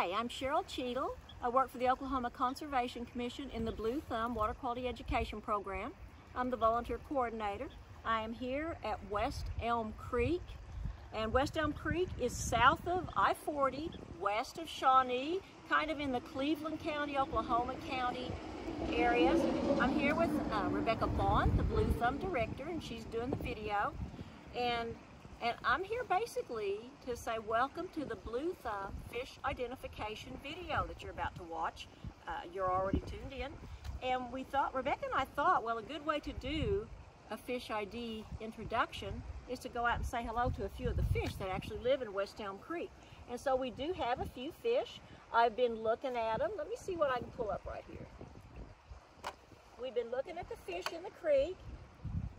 Hi, I'm Cheryl Cheadle. I work for the Oklahoma Conservation Commission in the Blue Thumb Water Quality Education Program. I'm the volunteer coordinator. I am here at West Elm Creek and West Elm Creek is south of I-40, west of Shawnee, kind of in the Cleveland County, Oklahoma County areas. I'm here with uh, Rebecca Bond, the Blue Thumb director, and she's doing the video. And and I'm here basically to say welcome to the Blue Thumb fish identification video that you're about to watch. Uh, you're already tuned in. And we thought, Rebecca and I thought, well, a good way to do a fish ID introduction is to go out and say hello to a few of the fish that actually live in West Elm Creek. And so we do have a few fish. I've been looking at them. Let me see what I can pull up right here. We've been looking at the fish in the creek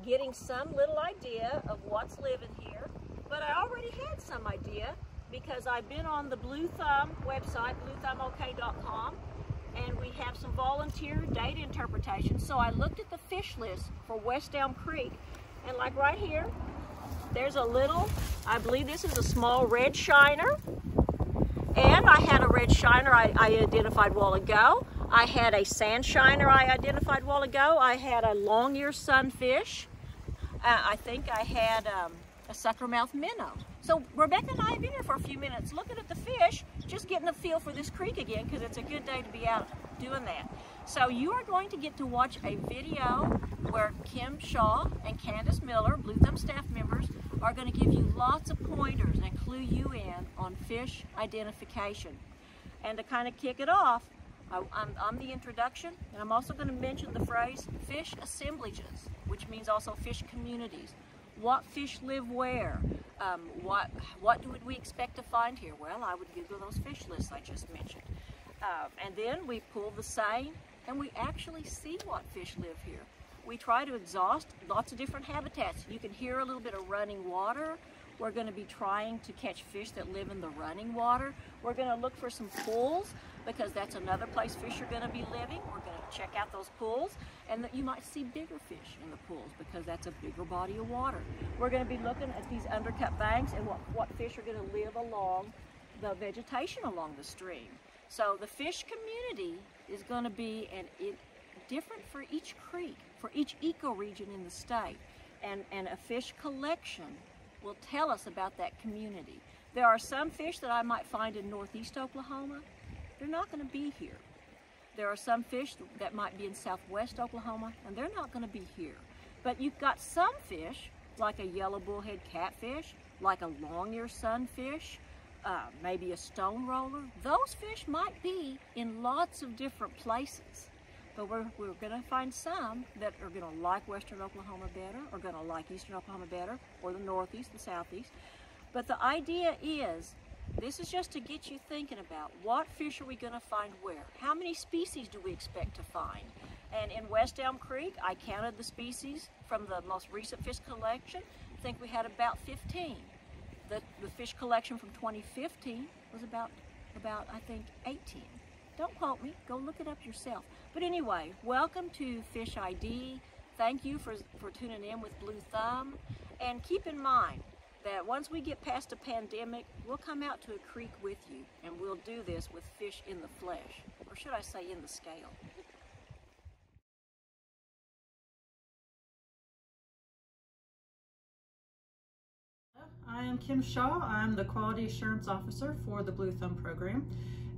getting some little idea of what's living here, but I already had some idea because I've been on the Blue Thumb website, bluethumbok.com, and we have some volunteer data interpretation. So I looked at the fish list for West Elm Creek, and like right here, there's a little, I believe this is a small red shiner, and I had a red shiner I, I identified a while ago. I had a sand shiner I identified a while ago. I had a long ear sunfish. Uh, I think I had um, a suckermouth minnow. So Rebecca and I have been here for a few minutes looking at the fish, just getting a feel for this creek again because it's a good day to be out doing that. So you are going to get to watch a video where Kim Shaw and Candace Miller, Blue Thumb staff members, are going to give you lots of pointers and clue you in on fish identification. And to kind of kick it off, I, am the introduction, and I'm also going to mention the phrase fish assemblages, which means also fish communities. What fish live where? Um, what what would we expect to find here? Well, I would Google those fish lists I just mentioned. Uh, and then we pull the seine, and we actually see what fish live here. We try to exhaust lots of different habitats. You can hear a little bit of running water. We're going to be trying to catch fish that live in the running water. We're going to look for some pools because that's another place fish are going to be living. We're going to check out those pools and that you might see bigger fish in the pools because that's a bigger body of water. We're going to be looking at these undercut banks and what, what fish are going to live along the vegetation along the stream. So the fish community is going to be an, it, different for each creek, for each ecoregion in the state. And, and a fish collection will tell us about that community. There are some fish that I might find in northeast Oklahoma they're not going to be here. There are some fish that might be in southwest Oklahoma, and they're not going to be here. But you've got some fish, like a yellow bullhead catfish, like a long-ear sunfish, uh, maybe a stone roller. Those fish might be in lots of different places. But we're, we're going to find some that are going to like western Oklahoma better, or going to like eastern Oklahoma better, or the northeast, the southeast. But the idea is this is just to get you thinking about what fish are we going to find where? How many species do we expect to find? And in West Elm Creek, I counted the species from the most recent fish collection. I think we had about 15. The, the fish collection from 2015 was about, about, I think, 18. Don't quote me, go look it up yourself. But anyway, welcome to Fish ID. Thank you for, for tuning in with Blue Thumb. And keep in mind, that once we get past a pandemic, we'll come out to a creek with you and we'll do this with fish in the flesh, or should I say in the scale. I am Kim Shaw. I'm the Quality Assurance Officer for the Blue Thumb program.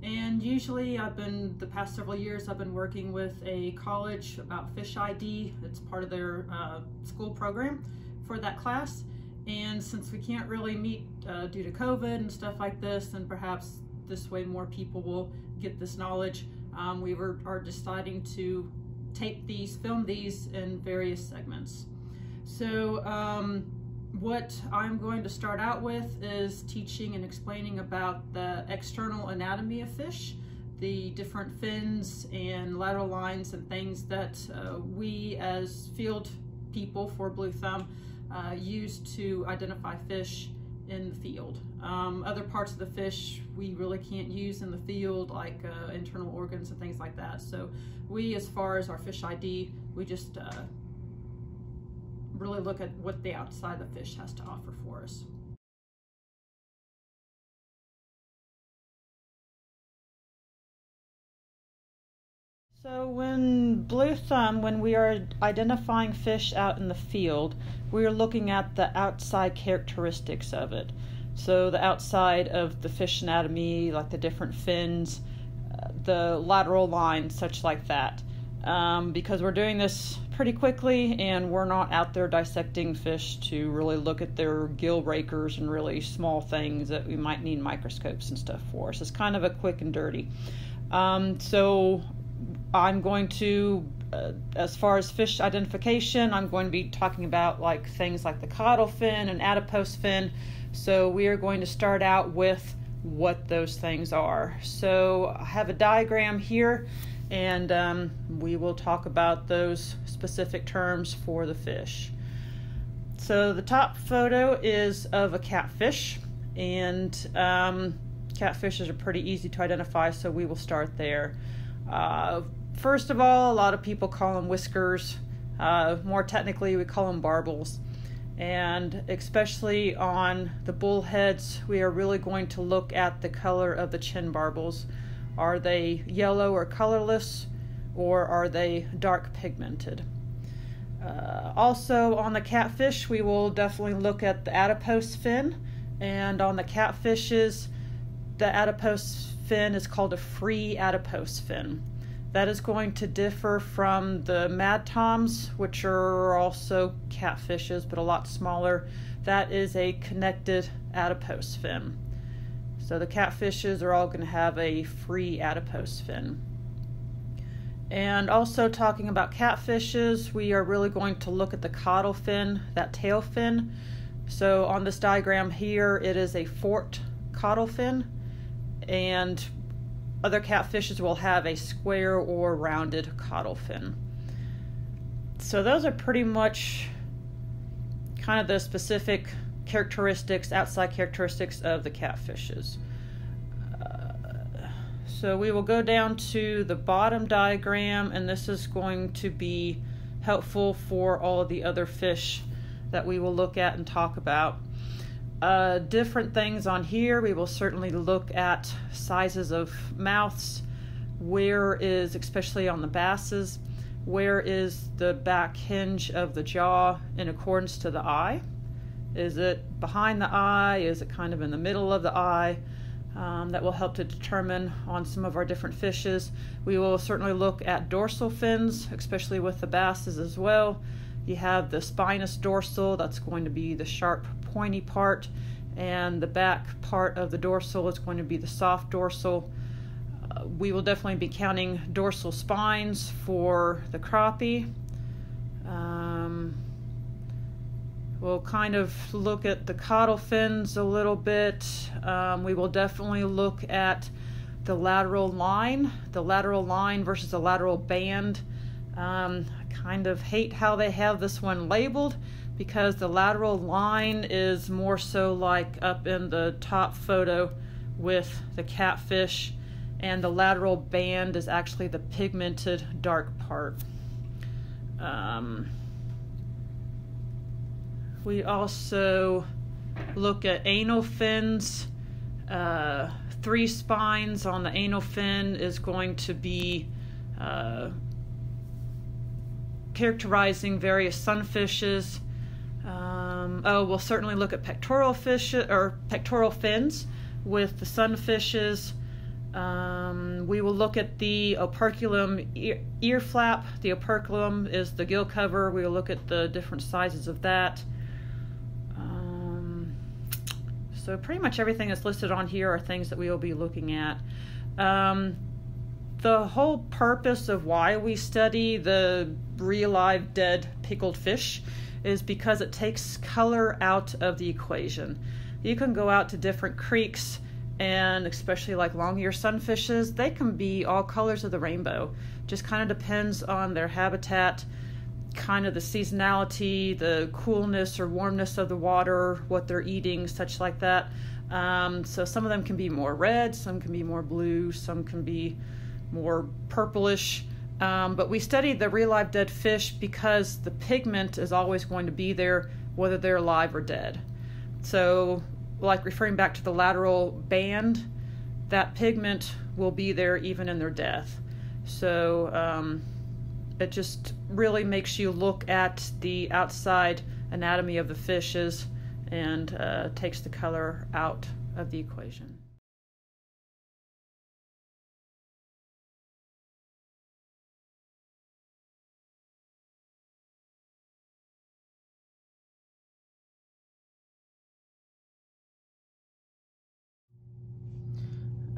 And usually I've been, the past several years, I've been working with a college about fish ID. It's part of their uh, school program for that class. And since we can't really meet uh, due to COVID and stuff like this, and perhaps this way more people will get this knowledge, um, we were, are deciding to tape these, film these in various segments. So um, what I'm going to start out with is teaching and explaining about the external anatomy of fish, the different fins and lateral lines and things that uh, we as field people for Blue Thumb uh, used to identify fish in the field. Um, other parts of the fish we really can't use in the field, like uh, internal organs and things like that. So we, as far as our fish ID, we just uh, really look at what the outside of the fish has to offer for us. So when blue thumb, when we are identifying fish out in the field, we are looking at the outside characteristics of it. So the outside of the fish anatomy, like the different fins, uh, the lateral lines, such like that. Um, because we're doing this pretty quickly and we're not out there dissecting fish to really look at their gill rakers and really small things that we might need microscopes and stuff for. So it's kind of a quick and dirty. Um, so I'm going to, uh, as far as fish identification, I'm going to be talking about like things like the caudal fin and adipose fin. So we are going to start out with what those things are. So I have a diagram here and um, we will talk about those specific terms for the fish. So the top photo is of a catfish and um, catfishes are pretty easy to identify so we will start there. Uh, First of all, a lot of people call them whiskers. Uh, more technically, we call them barbels. And especially on the bullheads, we are really going to look at the color of the chin barbels. Are they yellow or colorless, or are they dark pigmented? Uh, also, on the catfish, we will definitely look at the adipose fin. And on the catfishes, the adipose fin is called a free adipose fin. That is going to differ from the mad toms, which are also catfishes but a lot smaller. That is a connected adipose fin. So the catfishes are all going to have a free adipose fin. And also talking about catfishes, we are really going to look at the caudal fin, that tail fin. So on this diagram here, it is a forked caudal fin. And other catfishes will have a square or rounded caudal fin. So those are pretty much kind of the specific characteristics, outside characteristics of the catfishes. Uh, so we will go down to the bottom diagram, and this is going to be helpful for all of the other fish that we will look at and talk about. Uh, different things on here. We will certainly look at sizes of mouths. Where is, especially on the basses, where is the back hinge of the jaw in accordance to the eye? Is it behind the eye? Is it kind of in the middle of the eye? Um, that will help to determine on some of our different fishes. We will certainly look at dorsal fins, especially with the basses as well. You have the spinous dorsal, that's going to be the sharp pointy part, and the back part of the dorsal is going to be the soft dorsal. Uh, we will definitely be counting dorsal spines for the crappie. Um, we'll kind of look at the caudal fins a little bit. Um, we will definitely look at the lateral line, the lateral line versus the lateral band. Um, I kind of hate how they have this one labeled because the lateral line is more so like up in the top photo with the catfish and the lateral band is actually the pigmented dark part. Um, we also look at anal fins. Uh, three spines on the anal fin is going to be uh, characterizing various sunfishes. Um, oh, we'll certainly look at pectoral fish or pectoral fins with the sunfishes. Um, we will look at the operculum ear, ear, flap. The operculum is the gill cover. We will look at the different sizes of that. Um, so pretty much everything that's listed on here are things that we will be looking at. Um, the whole purpose of why we study the real live dead pickled fish is because it takes color out of the equation. You can go out to different creeks and especially like long ear sunfishes, they can be all colors of the rainbow. Just kind of depends on their habitat, kind of the seasonality, the coolness or warmness of the water, what they're eating, such like that. Um, so some of them can be more red, some can be more blue, some can be more purplish. Um, but we study the real live dead fish because the pigment is always going to be there whether they're alive or dead. So, like referring back to the lateral band, that pigment will be there even in their death. So um, it just really makes you look at the outside anatomy of the fishes and uh, takes the color out of the equation.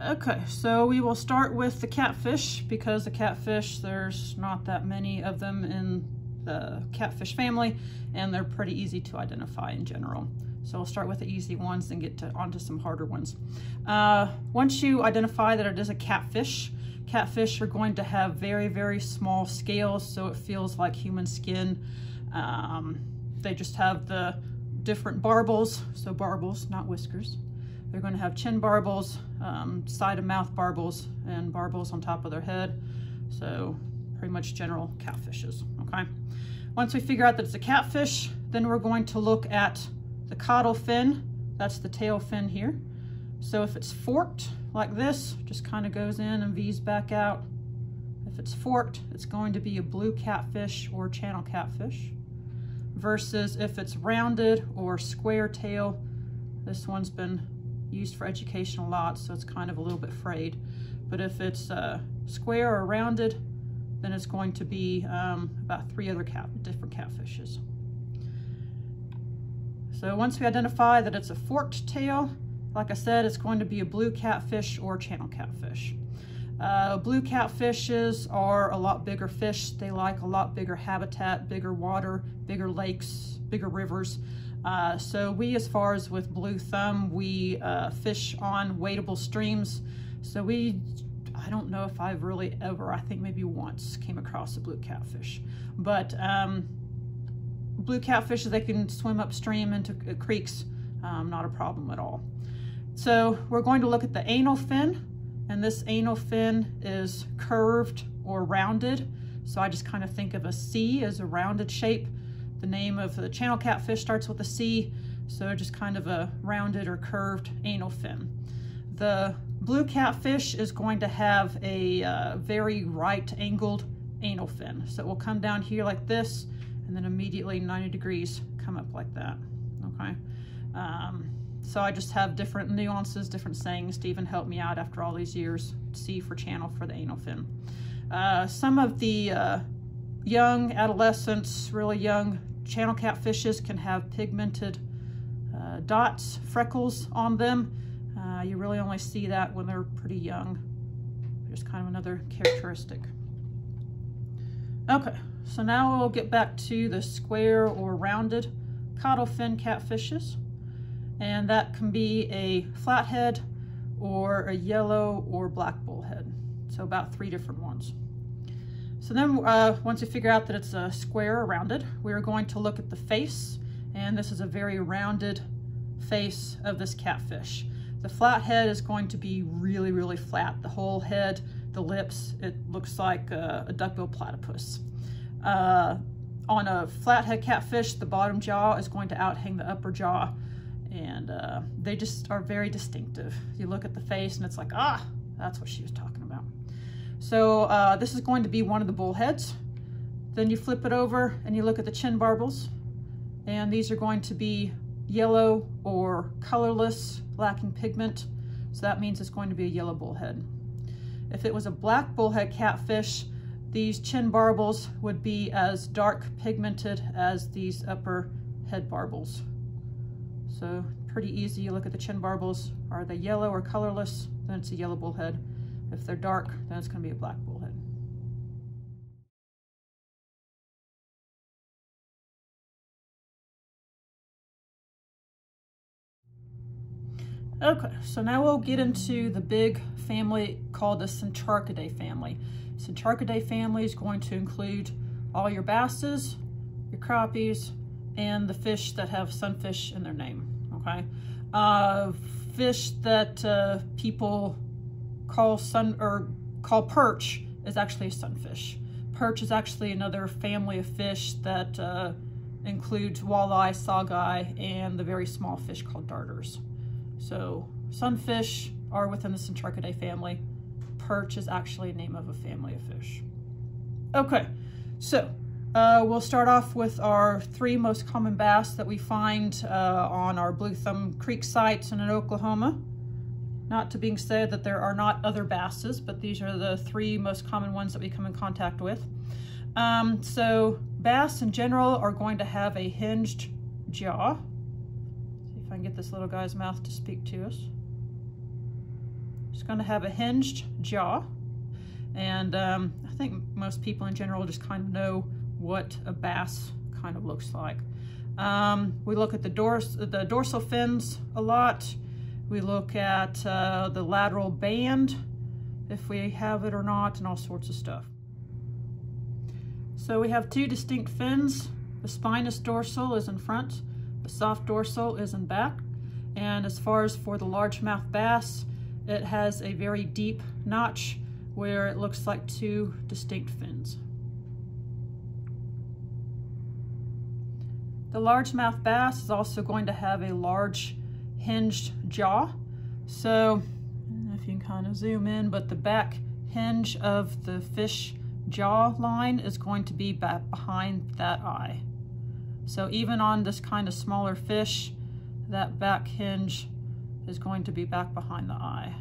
Okay, so we will start with the catfish because the catfish, there's not that many of them in the catfish family and they're pretty easy to identify in general. So we'll start with the easy ones and get to, onto some harder ones. Uh, once you identify that it is a catfish, catfish are going to have very, very small scales so it feels like human skin. Um, they just have the different barbels, so barbels, not whiskers. They're going to have chin barbels, um, side of mouth barbels, and barbels on top of their head. So pretty much general catfishes, okay? Once we figure out that it's a catfish, then we're going to look at the caudal fin. That's the tail fin here. So if it's forked like this, just kind of goes in and V's back out. If it's forked, it's going to be a blue catfish or channel catfish. Versus if it's rounded or square tail, this one's been used for education a lot, so it's kind of a little bit frayed. But if it's uh, square or rounded, then it's going to be um, about three other cat, different catfishes. So once we identify that it's a forked tail, like I said, it's going to be a blue catfish or channel catfish. Uh, blue catfishes are a lot bigger fish. They like a lot bigger habitat, bigger water, bigger lakes, bigger rivers. Uh, so we, as far as with Blue Thumb, we uh, fish on wadeable streams. So we, I don't know if I've really ever, I think maybe once came across a blue catfish. But um, blue catfish, they can swim upstream into uh, creeks, um, not a problem at all. So we're going to look at the anal fin, and this anal fin is curved or rounded. So I just kind of think of a C as a rounded shape the name of the channel catfish starts with a C, so just kind of a rounded or curved anal fin. The blue catfish is going to have a uh, very right angled anal fin. So it will come down here like this and then immediately 90 degrees come up like that, okay? Um, so I just have different nuances, different sayings to even help me out after all these years. C for channel for the anal fin. Uh, some of the uh, young adolescents, really young channel catfishes can have pigmented uh, dots, freckles on them. Uh, you really only see that when they're pretty young. Just kind of another characteristic. Okay, so now we'll get back to the square or rounded caudal fin catfishes. And that can be a flathead or a yellow or black bullhead. So about three different ones. So then uh, once we figure out that it's a square or rounded, we're going to look at the face. And this is a very rounded face of this catfish. The flat head is going to be really, really flat. The whole head, the lips, it looks like a, a duckbill platypus. Uh, on a flathead catfish, the bottom jaw is going to outhang the upper jaw and uh, they just are very distinctive. You look at the face and it's like, ah, that's what she was talking. So uh, this is going to be one of the bullheads. Then you flip it over and you look at the chin barbels. And these are going to be yellow or colorless, lacking pigment. So that means it's going to be a yellow bullhead. If it was a black bullhead catfish, these chin barbels would be as dark pigmented as these upper head barbels. So pretty easy. You look at the chin barbels. Are they yellow or colorless? Then it's a yellow bullhead. If they're dark, then it's going to be a black bullhead. Okay, so now we'll get into the big family called the Centrarchidae family. Centrarchidae family is going to include all your basses, your crappies, and the fish that have sunfish in their name, okay? Uh, fish that uh, people call sun or call perch is actually a sunfish. Perch is actually another family of fish that uh, includes walleye, saugeye, and the very small fish called darters. So sunfish are within the Centrarchidae family. perch is actually a name of a family of fish. Okay, so uh, we'll start off with our three most common bass that we find uh, on our Blue Thumb Creek sites in Oklahoma. Not to being said that there are not other basses, but these are the three most common ones that we come in contact with. Um, so bass in general are going to have a hinged jaw. See if I can get this little guy's mouth to speak to us. It's going to have a hinged jaw. And um, I think most people in general just kind of know what a bass kind of looks like. Um, we look at the, dors the dorsal fins a lot. We look at uh, the lateral band, if we have it or not, and all sorts of stuff. So we have two distinct fins. The spinous dorsal is in front, the soft dorsal is in back. And as far as for the largemouth bass, it has a very deep notch where it looks like two distinct fins. The largemouth bass is also going to have a large hinged jaw. So if you can kind of zoom in, but the back hinge of the fish jaw line is going to be back behind that eye. So even on this kind of smaller fish, that back hinge is going to be back behind the eye.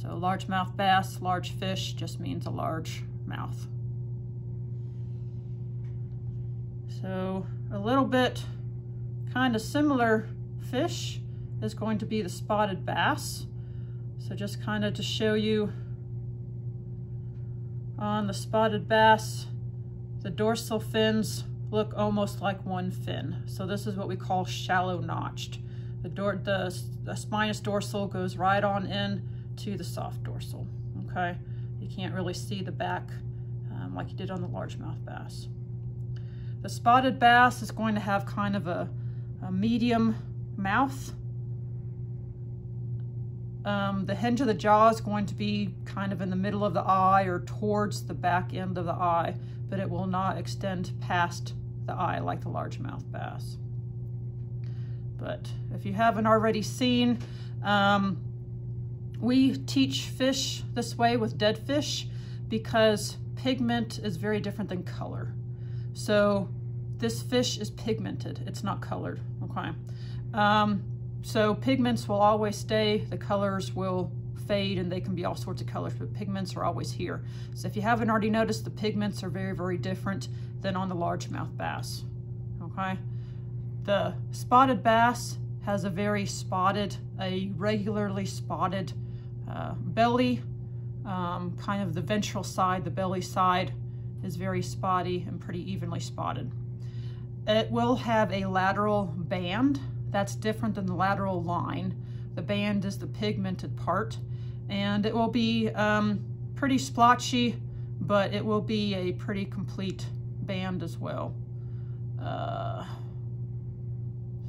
So largemouth bass, large fish just means a large mouth. So a little bit kind of similar fish is going to be the spotted bass. So just kind of to show you on the spotted bass, the dorsal fins look almost like one fin. So this is what we call shallow notched. The, door, the, the spinous dorsal goes right on in to the soft dorsal, okay? You can't really see the back um, like you did on the largemouth bass. The spotted bass is going to have kind of a, a medium mouth. Um, the hinge of the jaw is going to be kind of in the middle of the eye or towards the back end of the eye, but it will not extend past the eye like the largemouth bass. But if you haven't already seen, um, we teach fish this way with dead fish because pigment is very different than color. So this fish is pigmented, it's not colored, okay? Um, so pigments will always stay, the colors will fade and they can be all sorts of colors, but pigments are always here. So if you haven't already noticed, the pigments are very, very different than on the largemouth bass, okay? The spotted bass has a very spotted, a regularly spotted uh, belly, um, kind of the ventral side, the belly side is very spotty and pretty evenly spotted. It will have a lateral band that's different than the lateral line. The band is the pigmented part and it will be um, pretty splotchy, but it will be a pretty complete band as well. Uh,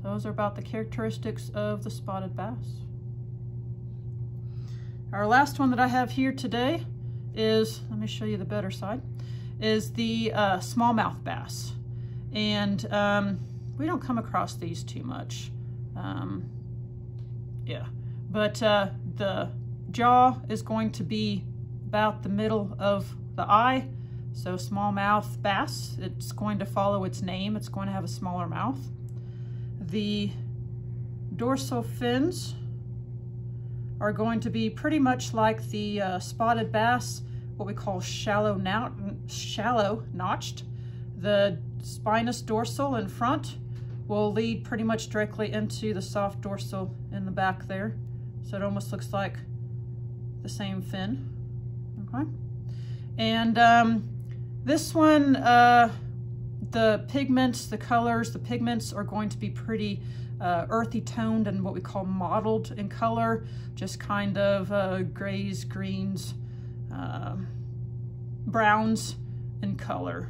those are about the characteristics of the spotted bass. Our last one that I have here today is, let me show you the better side, is the uh, smallmouth bass. And um, we don't come across these too much. Um, yeah, but uh, the jaw is going to be about the middle of the eye. So smallmouth bass, it's going to follow its name. It's going to have a smaller mouth. The dorsal fins are going to be pretty much like the uh, spotted bass, what we call shallow, shallow notched. The spinous dorsal in front will lead pretty much directly into the soft dorsal in the back there. So it almost looks like the same fin, okay? And um, this one, uh, the pigments, the colors, the pigments are going to be pretty uh, earthy toned and what we call mottled in color, just kind of uh, grays, greens, uh, browns in color.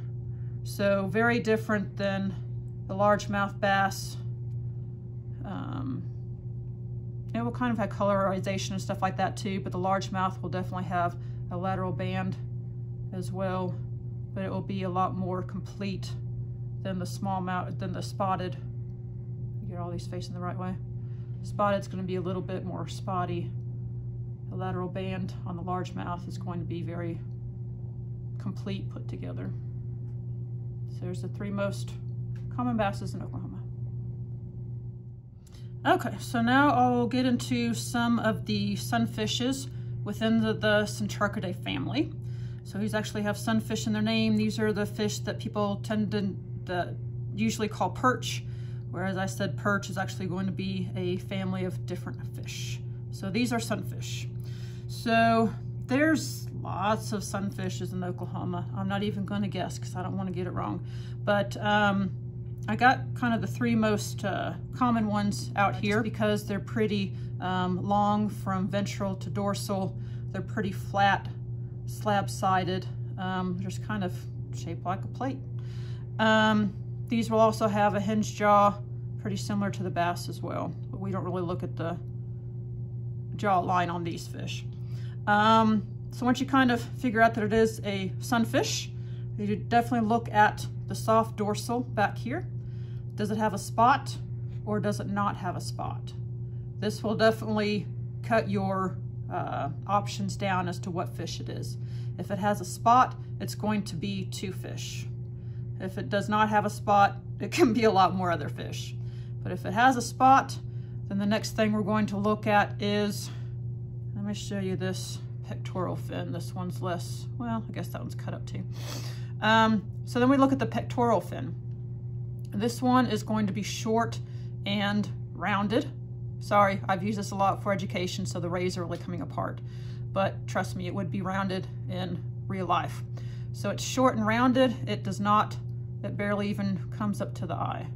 So very different than the largemouth bass. Um, it will kind of have colorization and stuff like that too, but the largemouth will definitely have a lateral band as well, but it will be a lot more complete than the small mouth, than the spotted get all these facing the right way. Spotted's gonna be a little bit more spotty. the lateral band on the largemouth is going to be very complete put together. So there's the three most common basses in Oklahoma. Okay, so now I'll get into some of the sunfishes within the, the Centrarchidae family. So these actually have sunfish in their name. These are the fish that people tend to the, usually call perch, whereas I said perch is actually going to be a family of different fish. So these are sunfish. So there's lots of sunfishes in Oklahoma. I'm not even going to guess because I don't want to get it wrong. But um, I got kind of the three most uh, common ones out here because they're pretty um, long from ventral to dorsal. They're pretty flat, slab-sided, um, just kind of shaped like a plate. Um, these will also have a hinged jaw, pretty similar to the bass as well, but we don't really look at the jaw line on these fish. Um, so once you kind of figure out that it is a sunfish, you definitely look at the soft dorsal back here. Does it have a spot or does it not have a spot? This will definitely cut your uh, options down as to what fish it is. If it has a spot, it's going to be two fish. If it does not have a spot, it can be a lot more other fish. But if it has a spot, then the next thing we're going to look at is, let me show you this pectoral fin. This one's less, well, I guess that one's cut up too. Um, so then we look at the pectoral fin. This one is going to be short and rounded. Sorry, I've used this a lot for education, so the rays are really coming apart. But trust me, it would be rounded in real life. So it's short and rounded. It does not, it barely even comes up to the eye.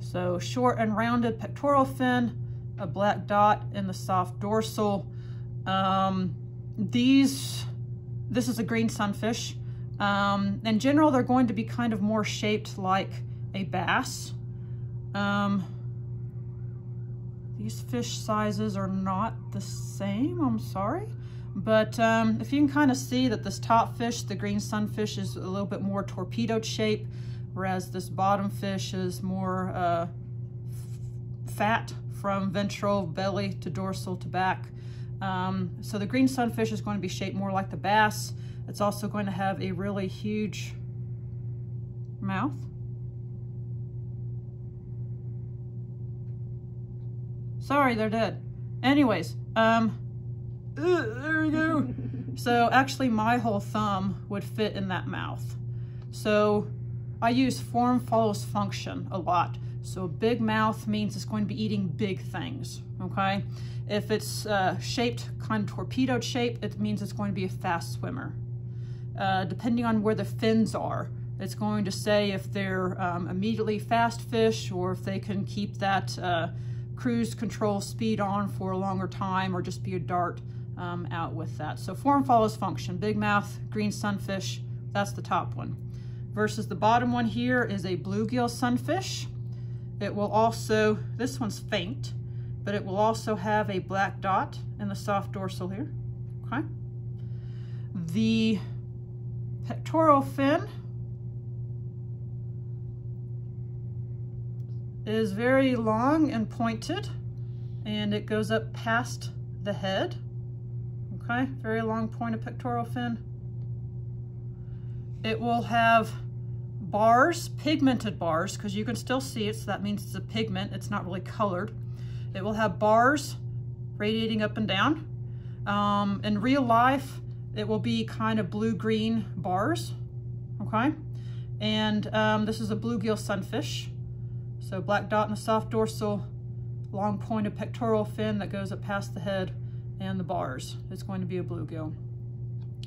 So short and rounded pectoral fin, a black dot in the soft dorsal. Um, these, this is a green sunfish. Um, in general, they're going to be kind of more shaped like a bass. Um, these fish sizes are not the same, I'm sorry. But um, if you can kind of see that this top fish, the green sunfish, is a little bit more torpedoed shape, whereas this bottom fish is more uh, fat from ventral belly to dorsal to back. Um, so the green sunfish is going to be shaped more like the bass. It's also going to have a really huge mouth. Sorry, they're dead. Anyways, um, there we go. so actually my whole thumb would fit in that mouth. So I use form follows function a lot. So a big mouth means it's going to be eating big things, okay? If it's uh, shaped kind of torpedoed shape, it means it's going to be a fast swimmer. Uh, depending on where the fins are, it's going to say if they're um, immediately fast fish or if they can keep that uh, cruise control speed on for a longer time or just be a dart um, out with that. So form follows function. Big mouth, green sunfish, that's the top one. Versus the bottom one here is a bluegill sunfish. It will also, this one's faint, but it will also have a black dot in the soft dorsal here, okay? The pectoral fin is very long and pointed and it goes up past the head. Okay, very long pointed pectoral fin. It will have bars, pigmented bars, because you can still see it, so that means it's a pigment. It's not really colored. It will have bars radiating up and down. Um, in real life, it will be kind of blue-green bars, okay? And um, this is a bluegill sunfish. So black dot in the soft dorsal, long pointed pectoral fin that goes up past the head and the bars. It's going to be a bluegill.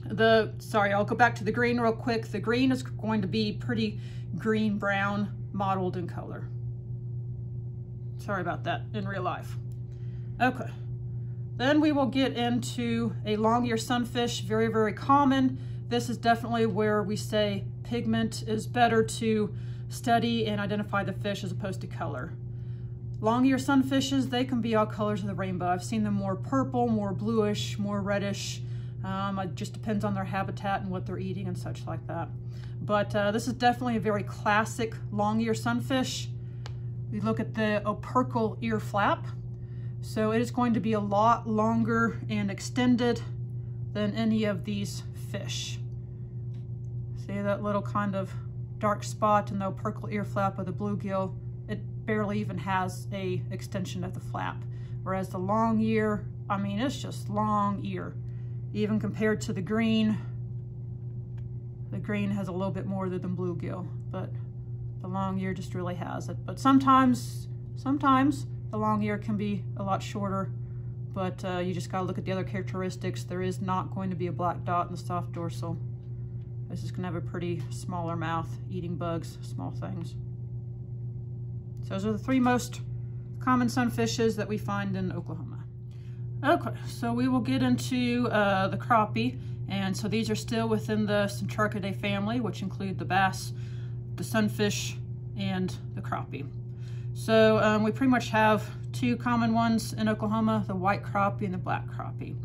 The, sorry, I'll go back to the green real quick. The green is going to be pretty green brown mottled in color. Sorry about that in real life. Okay. Then we will get into a long ear sunfish, very, very common. This is definitely where we say pigment is better to study and identify the fish as opposed to color. Long ear sunfishes, they can be all colors of the rainbow. I've seen them more purple, more bluish, more reddish. Um, it just depends on their habitat and what they're eating and such like that. But uh, this is definitely a very classic long ear sunfish. We look at the opercle ear flap. So it is going to be a lot longer and extended than any of these fish. See that little kind of dark spot in the opercle ear flap of the bluegill? It barely even has a extension at the flap. Whereas the long ear, I mean, it's just long ear. Even compared to the green, the green has a little bit more than the bluegill, but the long ear just really has it. But sometimes, sometimes the long ear can be a lot shorter, but uh, you just gotta look at the other characteristics. There is not going to be a black dot in the soft dorsal. This is gonna have a pretty smaller mouth, eating bugs, small things. So those are the three most common sunfishes that we find in Oklahoma. Okay, so we will get into uh, the crappie. And so these are still within the Centrarchidae family, which include the bass, the sunfish, and the crappie. So um, we pretty much have two common ones in Oklahoma, the white crappie and the black crappie.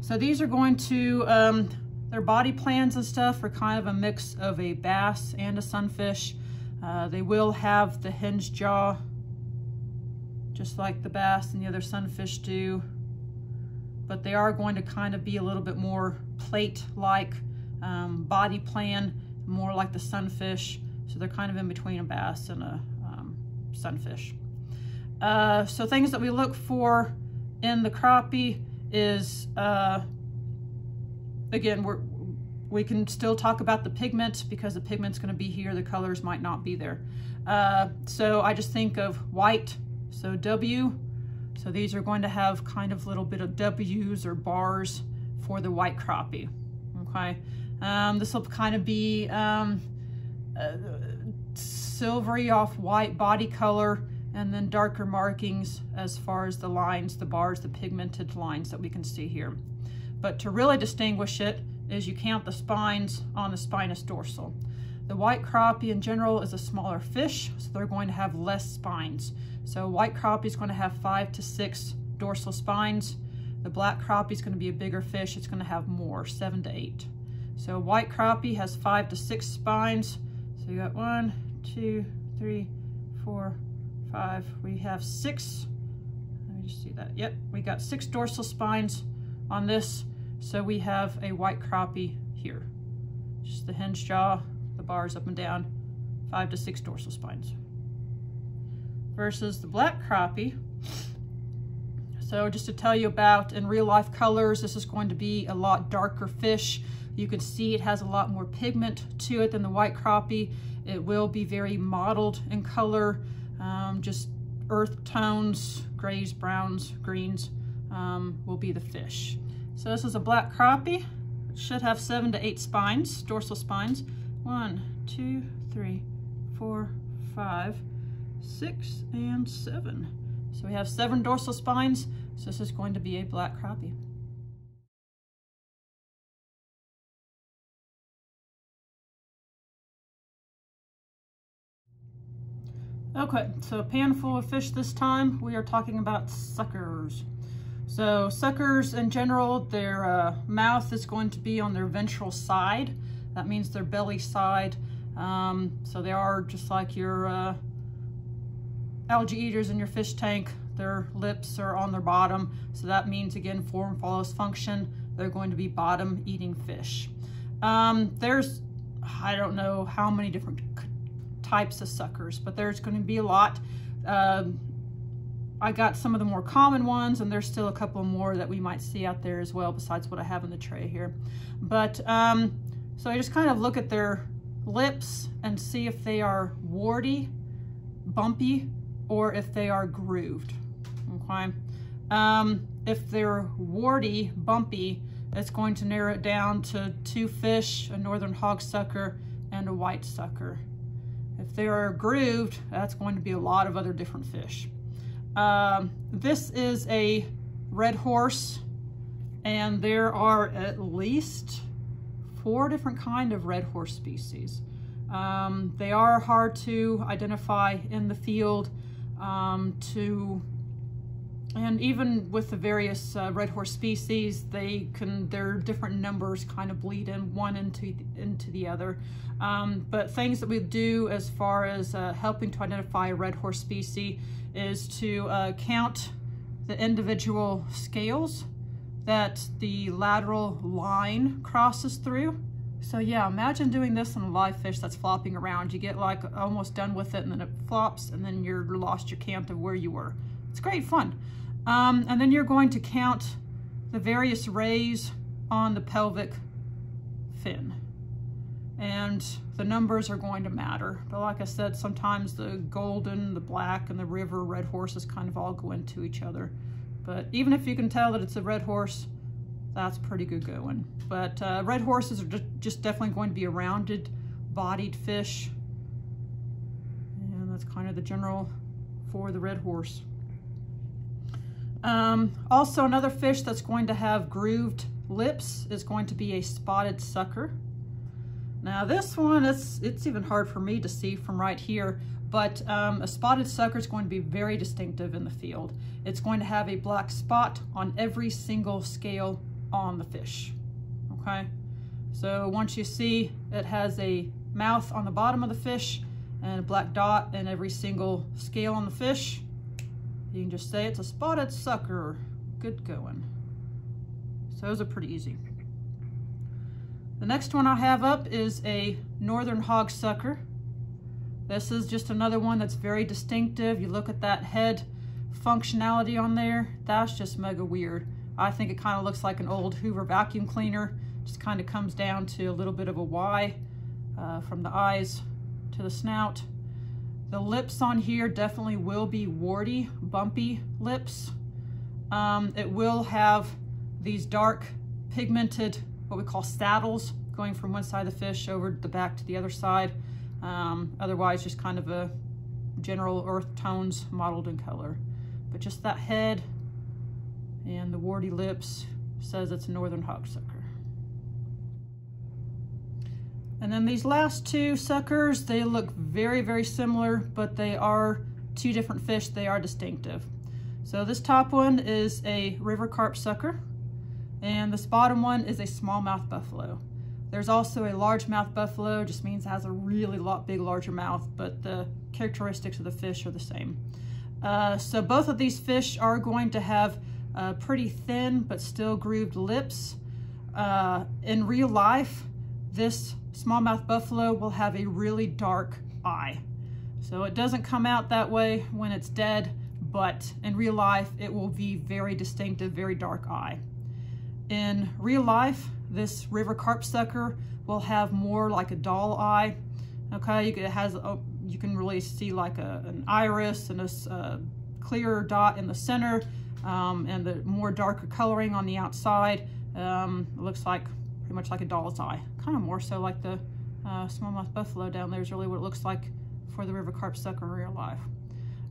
So these are going to, um, their body plans and stuff are kind of a mix of a bass and a sunfish. Uh, they will have the hinge jaw, just like the bass and the other sunfish do, but they are going to kind of be a little bit more plate-like um, body plan, more like the sunfish. So they're kind of in between a bass and a um, sunfish. Uh, so things that we look for in the crappie is, uh, again, we're, we can still talk about the pigment because the pigment's going to be here. The colors might not be there. Uh, so I just think of white, so W. So these are going to have kind of little bit of W's or bars for the white crappie, okay? Um, this will kind of be um, uh, silvery off white body color and then darker markings as far as the lines, the bars, the pigmented lines that we can see here. But to really distinguish it is you count the spines on the spinous dorsal. The white crappie in general is a smaller fish, so they're going to have less spines. So white crappie is going to have five to six dorsal spines. The black crappie is going to be a bigger fish. It's going to have more, seven to eight. So white crappie has five to six spines. So you got one, two, three, four, five. We have six. Let me just see that. Yep, we got six dorsal spines on this. So we have a white crappie here. Just the hinge jaw, the bars up and down, five to six dorsal spines. Versus the black crappie, so just to tell you about in real life colors, this is going to be a lot darker fish. You can see it has a lot more pigment to it than the white crappie. It will be very mottled in color, um, just earth tones, grays, browns, greens um, will be the fish. So this is a black crappie. It should have seven to eight spines, dorsal spines. One, two, three, four, five, six, and seven. So we have seven dorsal spines, so this is going to be a black crappie. Okay, so a pan full of fish this time. We are talking about suckers. So suckers in general, their uh, mouth is going to be on their ventral side. That means their belly side. Um, so they are just like your uh, algae eaters in your fish tank, their lips are on their bottom. So that means, again, form follows function. They're going to be bottom eating fish. Um, there's, I don't know how many different types of suckers, but there's going to be a lot. Um, I got some of the more common ones, and there's still a couple more that we might see out there as well, besides what I have in the tray here. But, um, so I just kind of look at their lips and see if they are warty, bumpy, or if they are grooved, okay? Um, if they're warty, bumpy, it's going to narrow it down to two fish, a northern hogsucker, and a white sucker. If they are grooved, that's going to be a lot of other different fish. Um, this is a red horse, and there are at least four different kind of red horse species. Um, they are hard to identify in the field um, to and even with the various uh, red horse species, they can their different numbers kind of bleed in one into into the other. Um, but things that we do as far as uh, helping to identify a red horse species is to uh, count the individual scales that the lateral line crosses through. So yeah, imagine doing this on a live fish that's flopping around. You get like almost done with it and then it flops and then you're lost your count of where you were. It's great fun. Um, and then you're going to count the various rays on the pelvic fin. And the numbers are going to matter. But like I said, sometimes the golden, the black, and the river red horses kind of all go into each other. But even if you can tell that it's a red horse, that's pretty good going. But uh, red horses are just definitely going to be a rounded bodied fish. And that's kind of the general for the red horse. Um, also another fish that's going to have grooved lips is going to be a spotted sucker. Now this one, it's, it's even hard for me to see from right here, but um, a spotted sucker is going to be very distinctive in the field. It's going to have a black spot on every single scale on the fish, okay? So once you see it has a mouth on the bottom of the fish and a black dot in every single scale on the fish, you can just say it's a spotted sucker. Good going. So those are pretty easy. The next one I have up is a northern hog sucker. This is just another one that's very distinctive. You look at that head functionality on there, that's just mega weird. I think it kind of looks like an old Hoover vacuum cleaner. Just kind of comes down to a little bit of a Y uh, from the eyes to the snout. The lips on here definitely will be warty, bumpy lips. Um, it will have these dark pigmented, what we call saddles, going from one side of the fish over the back to the other side. Um, otherwise, just kind of a general earth tones modeled in color. But just that head and the warty lips says it's a northern hogsucker. And then these last two suckers, they look very, very similar, but they are two different fish. They are distinctive. So this top one is a river carp sucker, and this bottom one is a smallmouth buffalo. There's also a largemouth buffalo, just means it has a really lot, big, larger mouth, but the characteristics of the fish are the same. Uh, so both of these fish are going to have uh, pretty thin but still grooved lips. Uh, in real life, this smallmouth buffalo will have a really dark eye. So it doesn't come out that way when it's dead, but in real life, it will be very distinctive, very dark eye. In real life, this river carp sucker will have more like a doll eye. Okay, it has, a, you can really see like a, an iris and a uh, clear dot in the center um, and the more darker coloring on the outside. Um, looks like pretty much like a doll's eye. Kind of more so like the uh, smallmouth buffalo down there is really what it looks like for the river carp sucker in real life.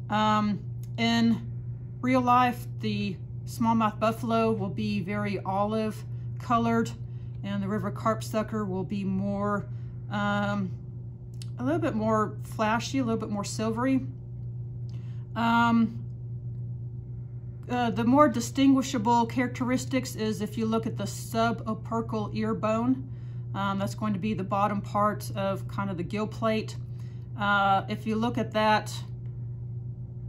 Um, in real life, the smallmouth buffalo will be very olive colored and the river carp sucker will be more, um, a little bit more flashy, a little bit more silvery. Um, uh, the more distinguishable characteristics is if you look at the subopercular bone. Um, that's going to be the bottom part of kind of the gill plate. Uh, if you look at that,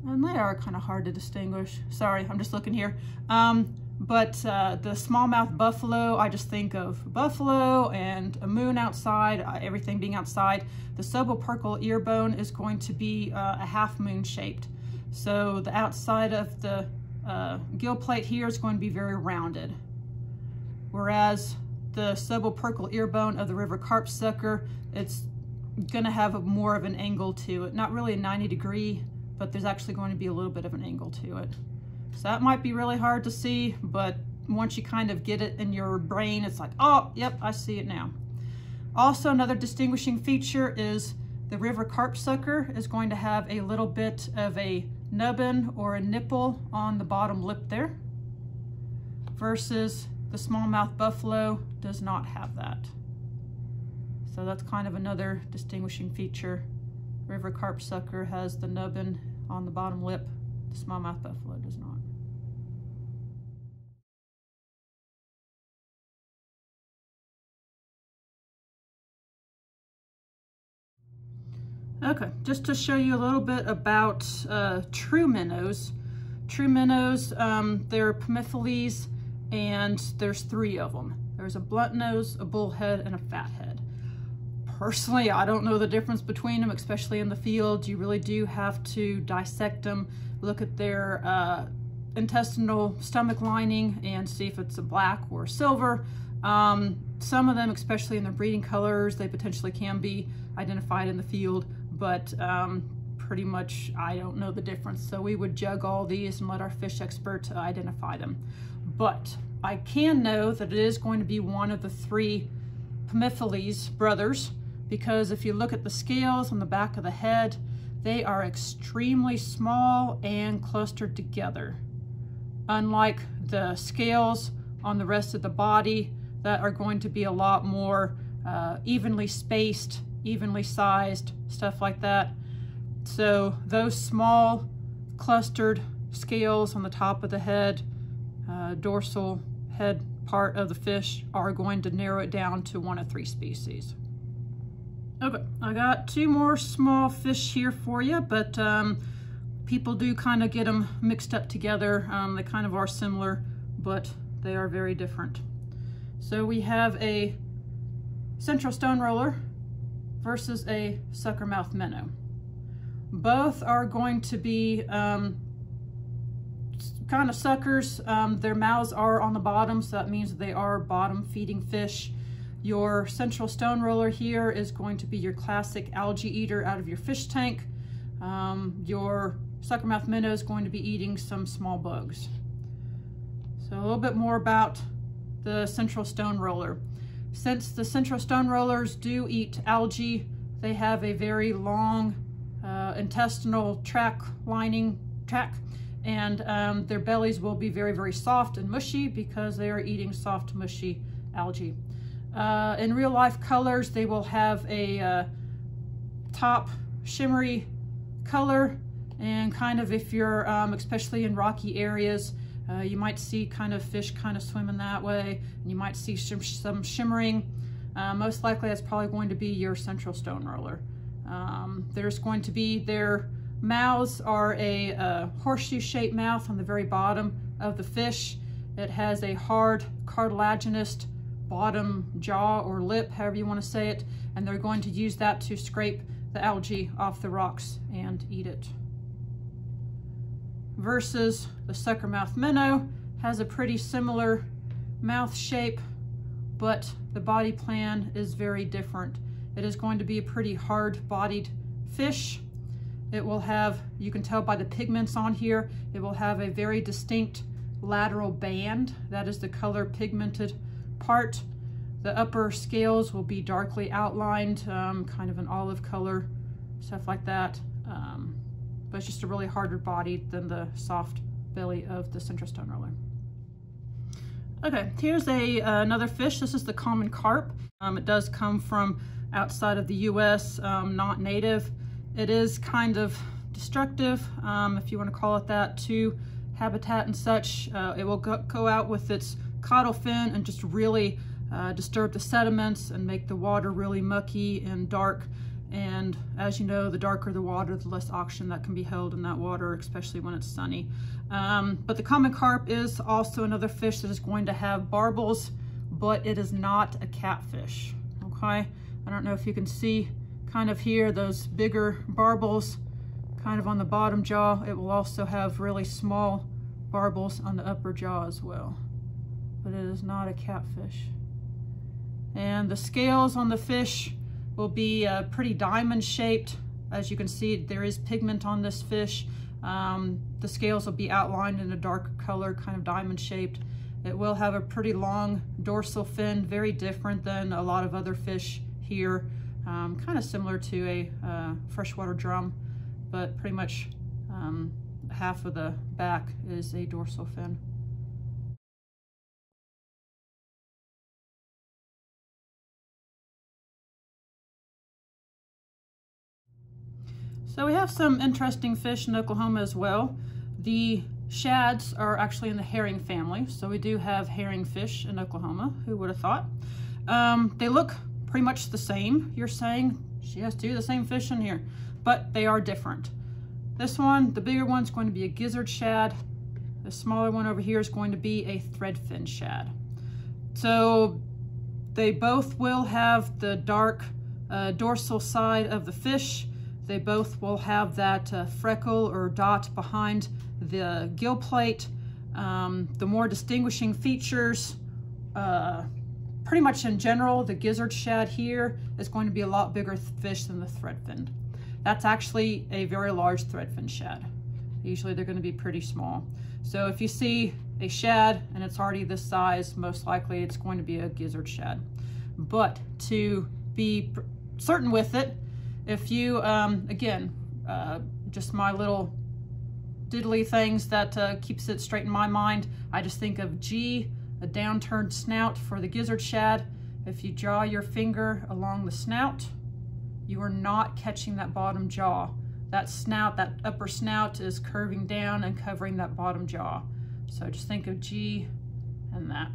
and they are kind of hard to distinguish. Sorry, I'm just looking here. Um, but uh, the smallmouth buffalo, I just think of buffalo and a moon outside, uh, everything being outside. The subopercular bone is going to be uh, a half moon shaped. So the outside of the uh, gill plate here is going to be very rounded. Whereas the subopercular bone of the river carp sucker, it's going to have more of an angle to it. Not really a 90 degree, but there's actually going to be a little bit of an angle to it. So that might be really hard to see, but once you kind of get it in your brain, it's like, oh, yep, I see it now. Also, another distinguishing feature is the river carp sucker is going to have a little bit of a nubbin or a nipple on the bottom lip there versus the smallmouth buffalo does not have that. So that's kind of another distinguishing feature. River carp sucker has the nubbin on the bottom lip. The smallmouth buffalo does not. Okay, just to show you a little bit about uh, true minnows. true minnows, um, they're Pimephales, and there's three of them. There's a blunt nose, a bullhead, and a fathead. Personally, I don't know the difference between them, especially in the field. You really do have to dissect them, look at their uh, intestinal stomach lining and see if it's a black or silver. Um, some of them, especially in their breeding colors, they potentially can be identified in the field, but um, pretty much I don't know the difference. So we would jug all these and let our fish expert identify them. But I can know that it is going to be one of the three Pimephales brothers because if you look at the scales on the back of the head, they are extremely small and clustered together. Unlike the scales on the rest of the body that are going to be a lot more uh, evenly spaced, evenly sized, stuff like that. So those small clustered scales on the top of the head, uh, dorsal head part of the fish are going to narrow it down to one of three species. Okay, I got two more small fish here for you, but um, people do kind of get them mixed up together. Um, they kind of are similar, but they are very different. So we have a central stone roller versus a sucker mouth minnow. Both are going to be um, kind of suckers. Um, their mouths are on the bottom, so that means they are bottom feeding fish. Your central stone roller here is going to be your classic algae eater out of your fish tank. Um, your suckermouth minnow is going to be eating some small bugs. So a little bit more about the central stone roller. Since the central stone rollers do eat algae, they have a very long uh, intestinal track lining track and um, their bellies will be very, very soft and mushy because they are eating soft, mushy algae. Uh, in real life colors, they will have a uh, top shimmery color and kind of if you're, um, especially in rocky areas, uh, you might see kind of fish kind of swimming that way. And you might see sh some shimmering. Uh, most likely that's probably going to be your central stone roller. Um, there's going to be their mouths are a uh, horseshoe shaped mouth on the very bottom of the fish. It has a hard cartilaginous bottom jaw or lip, however you want to say it, and they're going to use that to scrape the algae off the rocks and eat it. Versus the suckermouth minnow has a pretty similar mouth shape, but the body plan is very different. It is going to be a pretty hard-bodied fish. It will have, you can tell by the pigments on here, it will have a very distinct lateral band. That is the color pigmented part. The upper scales will be darkly outlined, um, kind of an olive color, stuff like that. Um, but it's just a really harder body than the soft belly of the central stone roller. Okay, here's a uh, another fish. This is the common carp. Um, it does come from outside of the U.S., um, not native. It is kind of destructive, um, if you want to call it that, to habitat and such. Uh, it will go, go out with its caudal fin and just really uh, disturb the sediments and make the water really mucky and dark. And as you know, the darker the water, the less oxygen that can be held in that water, especially when it's sunny. Um, but the common carp is also another fish that is going to have barbels, but it is not a catfish, okay? I don't know if you can see kind of here, those bigger barbels kind of on the bottom jaw. It will also have really small barbels on the upper jaw as well but it is not a catfish. And the scales on the fish will be uh, pretty diamond shaped. As you can see, there is pigment on this fish. Um, the scales will be outlined in a dark color, kind of diamond shaped. It will have a pretty long dorsal fin, very different than a lot of other fish here. Um, kind of similar to a uh, freshwater drum, but pretty much um, half of the back is a dorsal fin. So we have some interesting fish in Oklahoma as well. The shads are actually in the herring family. So we do have herring fish in Oklahoma. Who would have thought? Um, they look pretty much the same. You're saying she has two of the same fish in here, but they are different. This one, the bigger one's going to be a gizzard shad. The smaller one over here is going to be a threadfin shad. So they both will have the dark uh, dorsal side of the fish. They both will have that uh, freckle or dot behind the gill plate. Um, the more distinguishing features, uh, pretty much in general, the gizzard shad here is going to be a lot bigger fish than the threadfin. That's actually a very large threadfin shad. Usually they're going to be pretty small. So if you see a shad and it's already this size, most likely it's going to be a gizzard shad. But to be certain with it, if you, um, again, uh, just my little diddly things that uh, keeps it straight in my mind, I just think of G, a downturned snout for the gizzard shad. If you draw your finger along the snout, you are not catching that bottom jaw. That snout, that upper snout is curving down and covering that bottom jaw. So just think of G and that.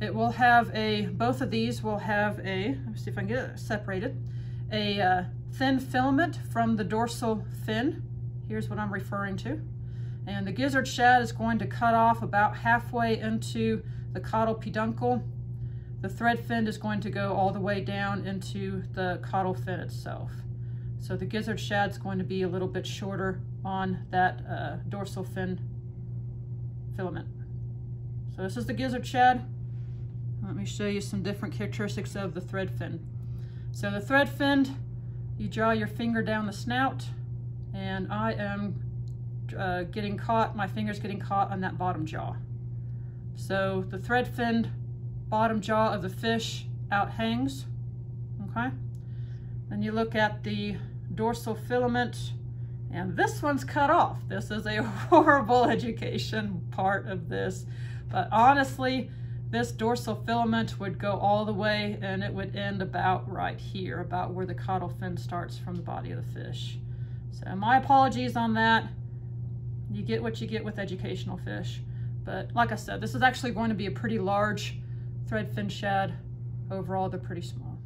It will have a, both of these will have a, let me see if I can get it separated, a uh, thin filament from the dorsal fin. Here's what I'm referring to. And the gizzard shad is going to cut off about halfway into the caudal peduncle. The thread fin is going to go all the way down into the caudal fin itself. So the gizzard shad is going to be a little bit shorter on that uh, dorsal fin filament. So this is the gizzard shad. Let me show you some different characteristics of the thread fin. So the thread fin, you draw your finger down the snout, and I am uh, getting caught, my finger's getting caught on that bottom jaw. So the thread fin bottom jaw of the fish out hangs, okay? Then you look at the dorsal filament, and this one's cut off. This is a horrible education part of this, but honestly, this dorsal filament would go all the way and it would end about right here, about where the caudal fin starts from the body of the fish. So my apologies on that. You get what you get with educational fish. But like I said, this is actually going to be a pretty large thread fin shad. Overall, they're pretty small.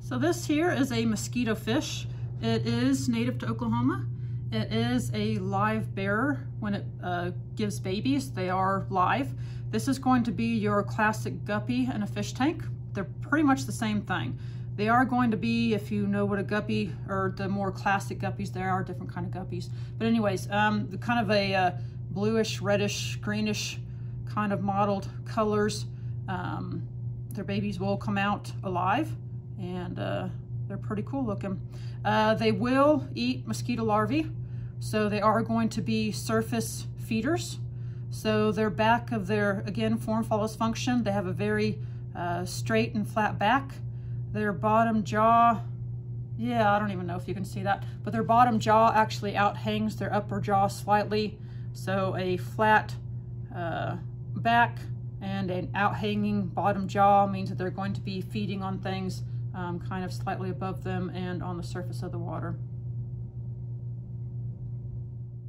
So this here is a mosquito fish. It is native to Oklahoma. It is a live bearer when it uh, gives babies. They are live. This is going to be your classic guppy in a fish tank. They're pretty much the same thing. They are going to be, if you know what a guppy, or the more classic guppies, there are different kind of guppies. But anyways, um, the kind of a uh, bluish, reddish, greenish kind of mottled colors. Um, their babies will come out alive and uh, they're pretty cool looking. Uh, they will eat mosquito larvae, so they are going to be surface feeders. So their back of their, again, form follows function. They have a very uh, straight and flat back. Their bottom jaw, yeah, I don't even know if you can see that, but their bottom jaw actually outhangs their upper jaw slightly. So a flat uh, back and an outhanging bottom jaw means that they're going to be feeding on things um, kind of slightly above them and on the surface of the water.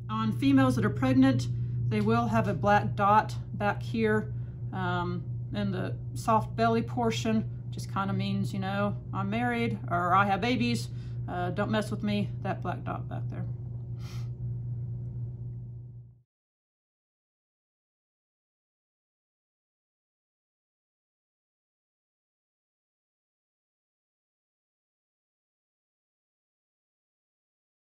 On females that are pregnant, they will have a black dot back here um, in the soft belly portion. Just kind of means, you know, I'm married or I have babies. Uh, don't mess with me, that black dot back there.